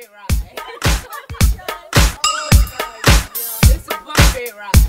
buffet ride. It's a buffet ride.